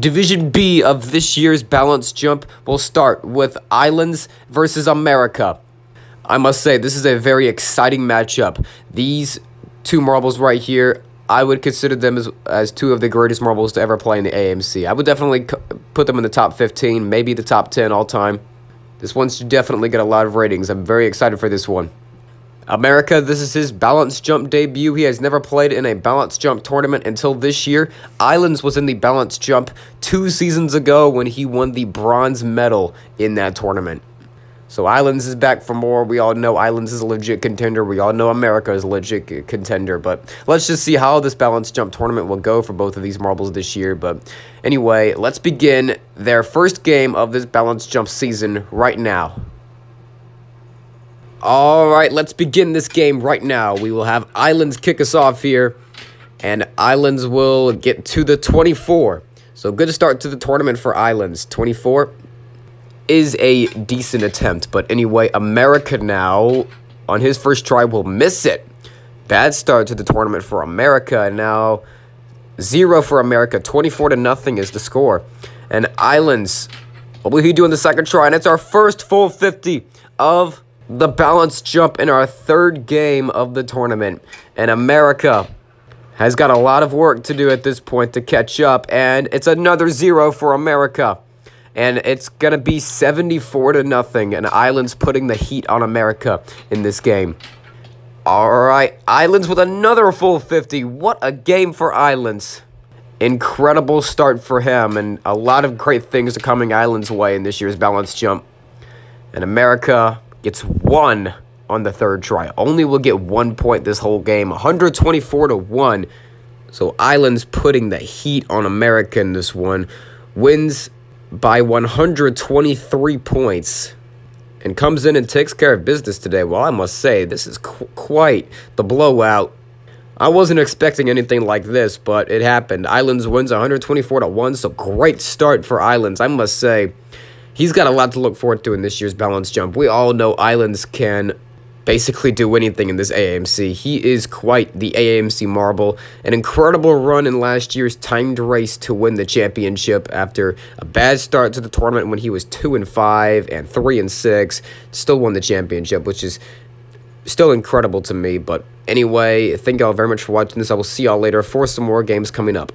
Division B of this year's balance jump will start with Islands versus America. I must say, this is a very exciting matchup. These two marbles right here, I would consider them as, as two of the greatest marbles to ever play in the AMC. I would definitely put them in the top 15, maybe the top 10 all time. This one should definitely get a lot of ratings. I'm very excited for this one. America, this is his balance jump debut. He has never played in a balance jump tournament until this year. Islands was in the balance jump two seasons ago when he won the bronze medal in that tournament. So Islands is back for more. We all know Islands is a legit contender. We all know America is a legit contender. But let's just see how this balance jump tournament will go for both of these marbles this year. But anyway, let's begin their first game of this balance jump season right now. All right, let's begin this game right now. We will have Islands kick us off here, and Islands will get to the 24. So good start to the tournament for Islands. 24 is a decent attempt, but anyway, America now, on his first try, will miss it. Bad start to the tournament for America, and now zero for America. 24 to nothing is the score. And Islands, what will he do in the second try? And it's our first full 50 of the balance jump in our third game of the tournament. And America has got a lot of work to do at this point to catch up. And it's another zero for America. And it's going to be 74 to nothing. And Islands putting the heat on America in this game. All right, Islands with another full 50. What a game for Islands. Incredible start for him, and a lot of great things are coming Islands' way in this year's balance jump. And America gets one on the third try. Only will get one point this whole game. 124 to 1. So Islands putting the heat on America in this one. Wins by 123 points. And comes in and takes care of business today. Well, I must say, this is qu quite the blowout. I wasn't expecting anything like this, but it happened. Islands wins 124 to 1, so great start for Islands, I must say he's got a lot to look forward to in this year's balance jump. We all know Islands can basically do anything in this AMC. He is quite the AMC marble. An incredible run in last year's timed race to win the championship after a bad start to the tournament when he was 2 and 5 and 3 and 6. Still won the championship, which is still incredible to me. But anyway, thank y'all very much for watching this. I will see y'all later for some more games coming up.